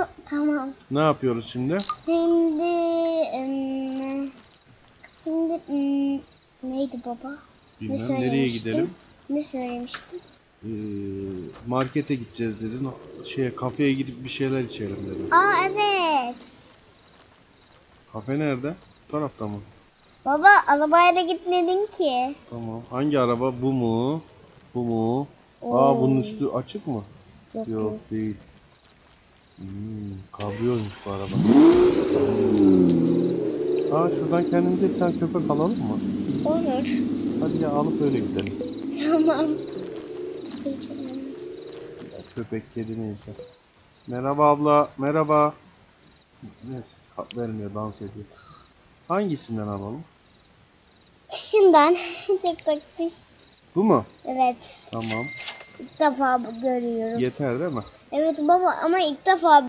Ta- tamam. Ne yapıyoruz şimdi? Şimdi ım, şimdi ım, neydi baba? Bilmem nereye söylemiştin? gidelim? Ne söylemiştin? Ee, markete gideceğiz dedin. Şeye kafeye gidip bir şeyler içelim dedin. Aa evet. Kafe nerede? Bu tarafta mı? Baba arabayla gitmedin ki. Tamam. Hangi araba? Bu mu? Bu mu? Aa Oo. bunun üstü açık mı? Yok, Yok yok. değil. Hmm, kabriyoymuş bu araba. Aa şuradan kendimize bir tane köpek alalım mı? Olur. Hadi ya alıp öyle gidelim. Tamam. Köpek kedi neyse. Merhaba abla. Merhaba. Neyse kat vermiyor dans ediyor. Hangisinden alalım? Şundan çok tatlış. Bu mu? Evet. Tamam. İlk defa bu- görüyorum. Yeter değil mi? Evet baba ama ilk defa